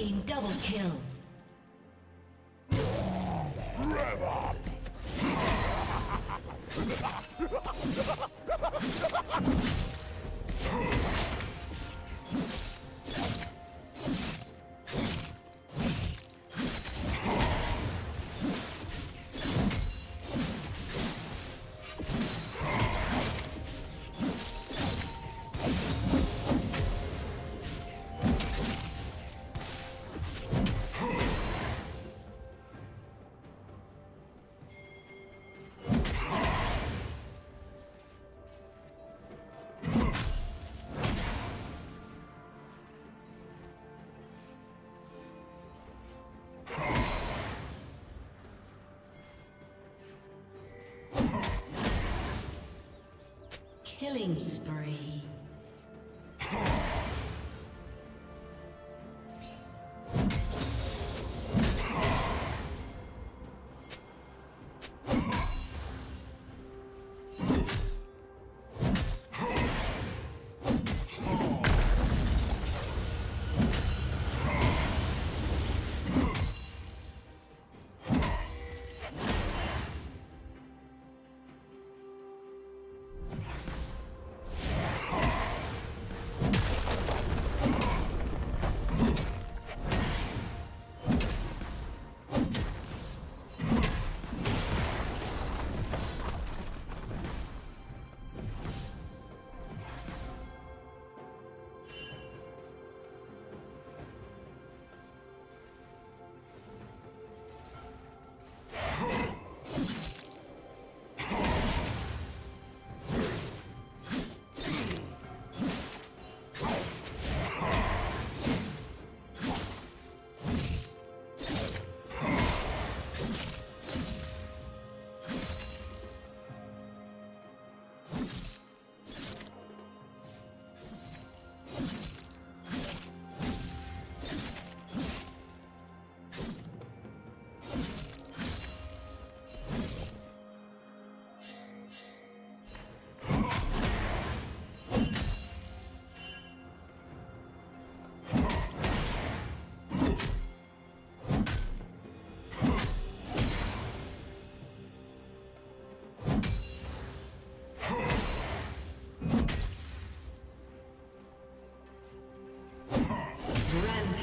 team double kill. Killing spree.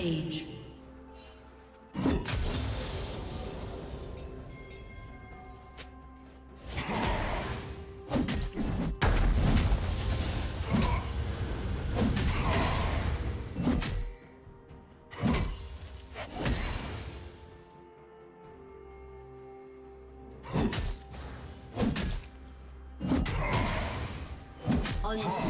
Rampage. Unstoppable.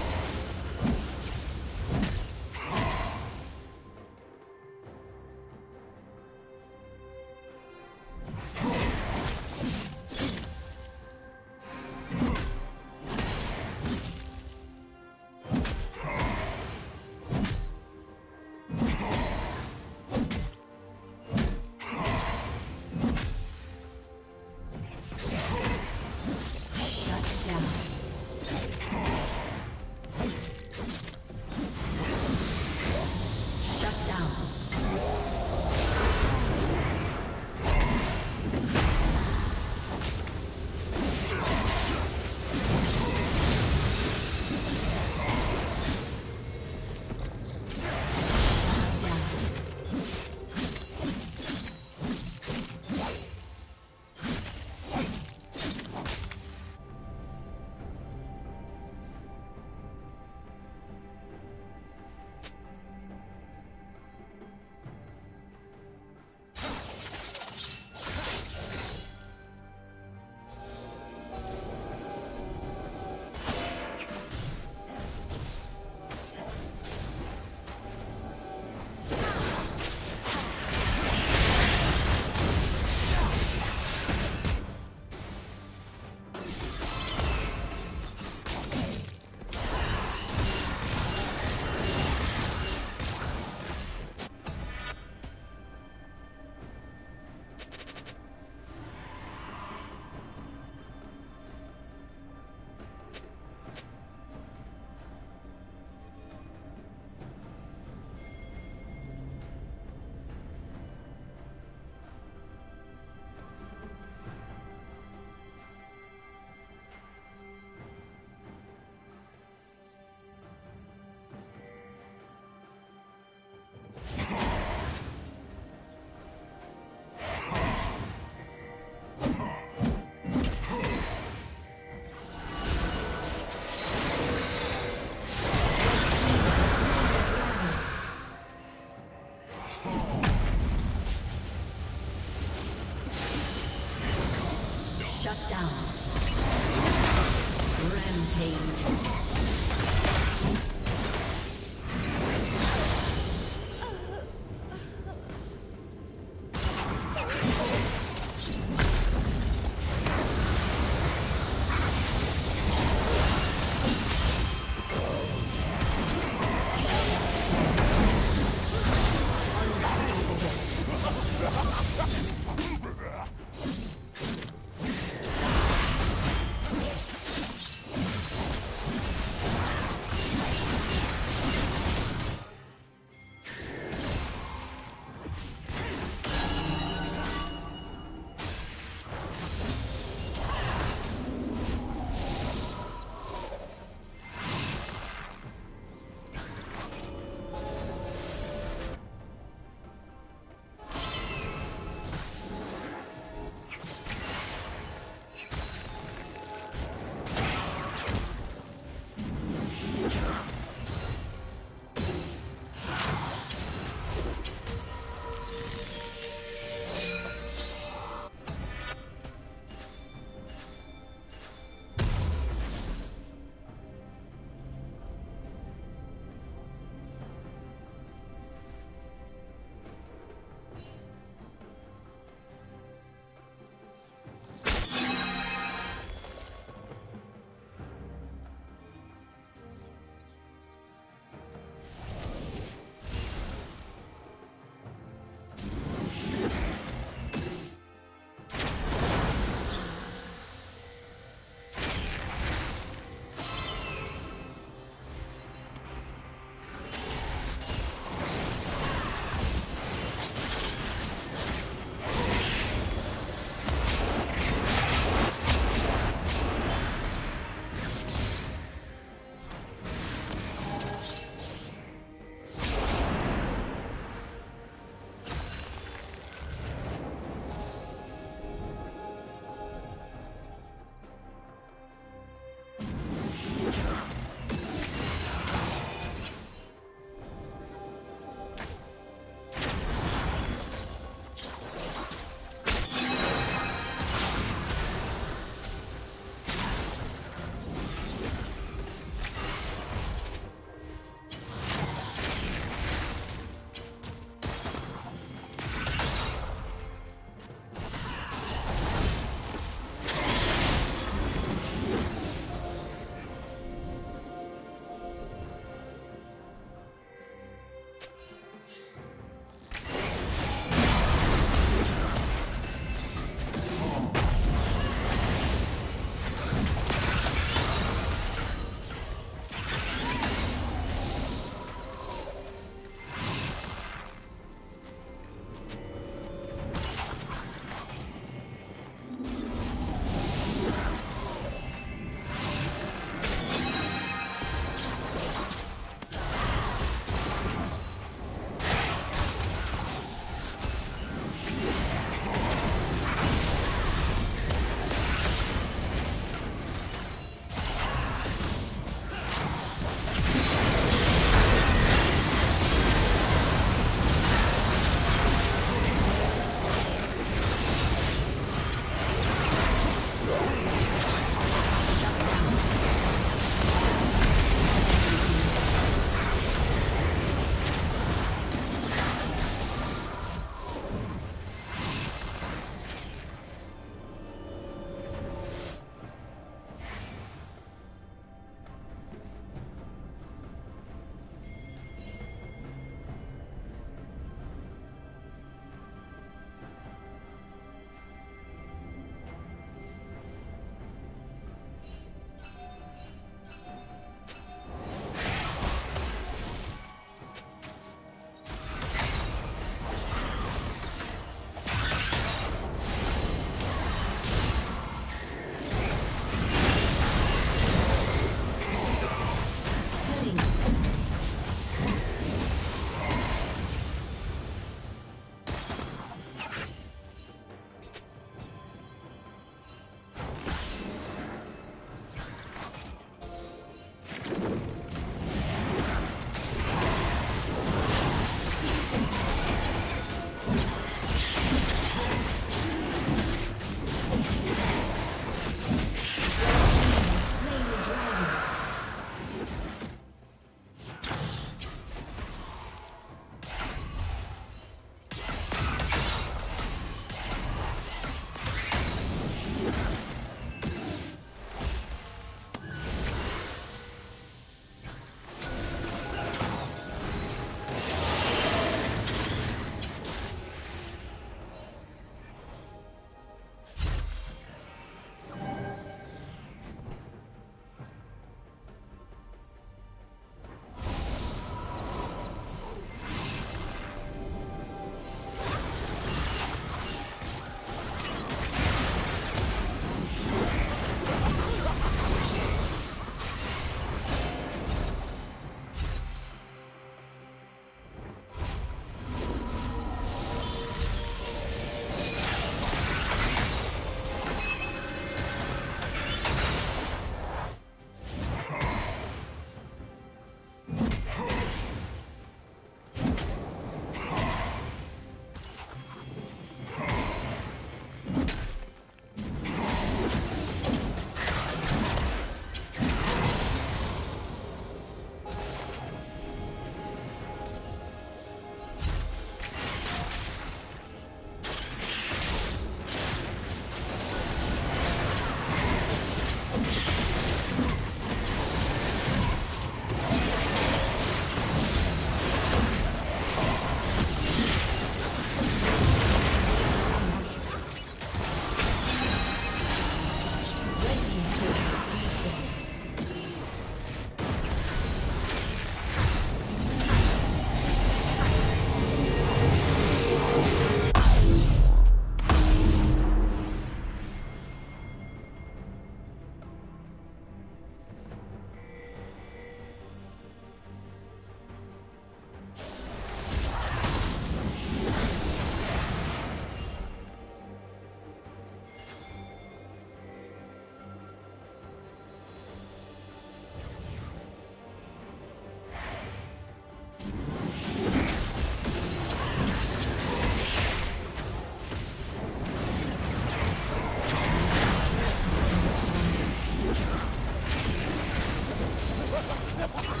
Yeah.